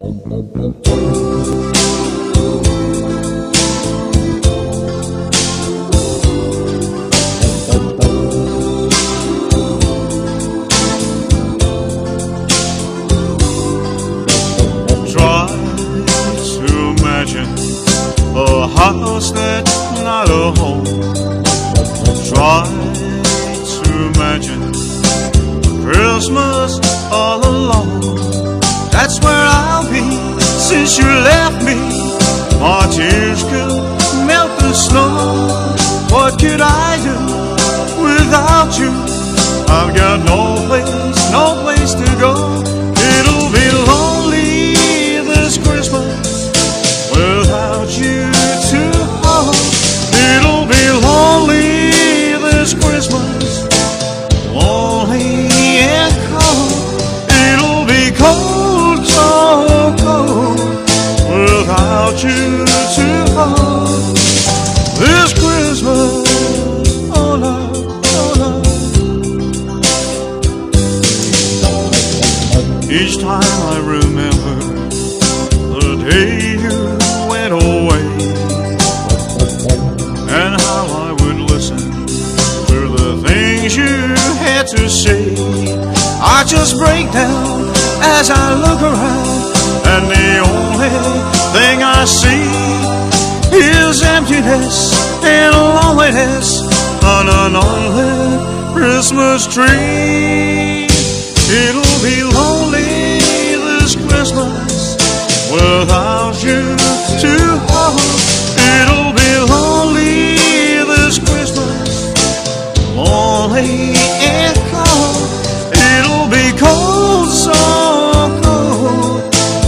Try to imagine a house that's not a home. Try to imagine Christmas all alone. That's where since you left me. My tears could melt the snow. What could I do without you? Each time I remember the day you went away and how I would listen to the things you had to say, I just break down as I look around, and the only thing I see is emptiness and loneliness on an unlit Christmas tree. Lonely. It'll be cold, so cold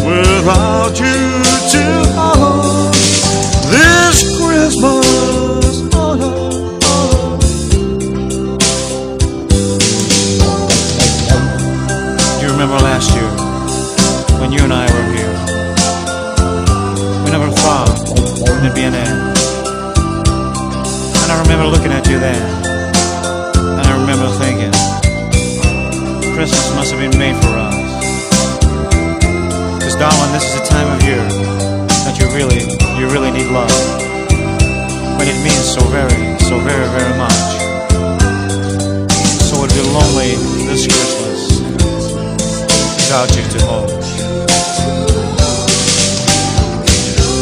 without you to hold. This Christmas, oh oh you remember last year when you and I were here? We never thought there'd be an end. And I remember looking at you then. Been made for us. Because darling, this is a time of year that you really, you really need love. When it means so very, so very, very much. So it'd be lonely this Christmas without you to hold.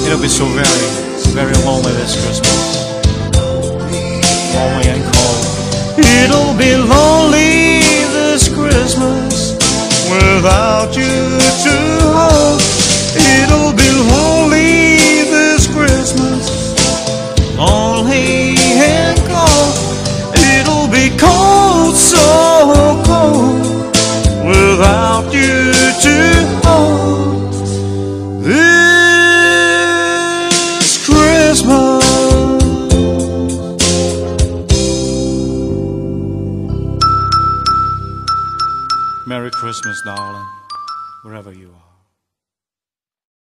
It'll be so very, very lonely this Christmas. Lonely and cold. It'll be lonely without you to hold. It'll be lonely this Christmas, lonely and cold. It'll be cold, so cold without you to hold. This Christmas. Merry Christmas, darling, wherever you are.